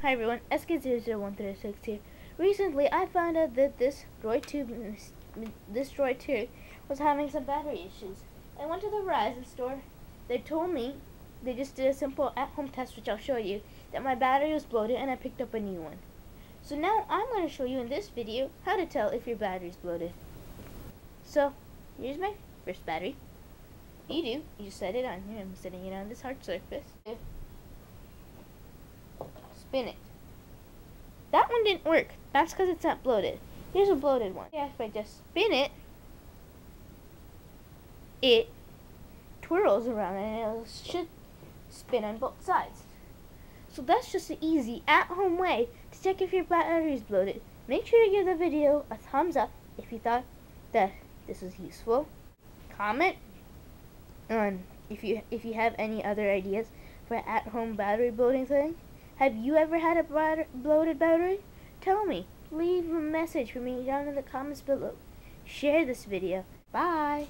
Hi everyone, SK00136 here. Recently, I found out that this Droid 2, this Droid 2 was having some battery issues. I went to the Verizon store. They told me, they just did a simple at-home test, which I'll show you, that my battery was bloated and I picked up a new one. So now I'm going to show you in this video how to tell if your battery is bloated. So, here's my first battery. You do, you set it on here. I'm setting it on this hard surface spin it. That one didn't work. That's because it's not bloated. Here's a bloated one. Yeah, if I just spin it, it twirls around and it should spin on both sides. So that's just an easy at-home way to check if your battery is bloated. Make sure to give the video a thumbs up if you thought that this was useful. Comment on if you if you have any other ideas for at-home battery bloating thing. Have you ever had a bloated battery? Tell me. Leave a message for me down in the comments below. Share this video. Bye.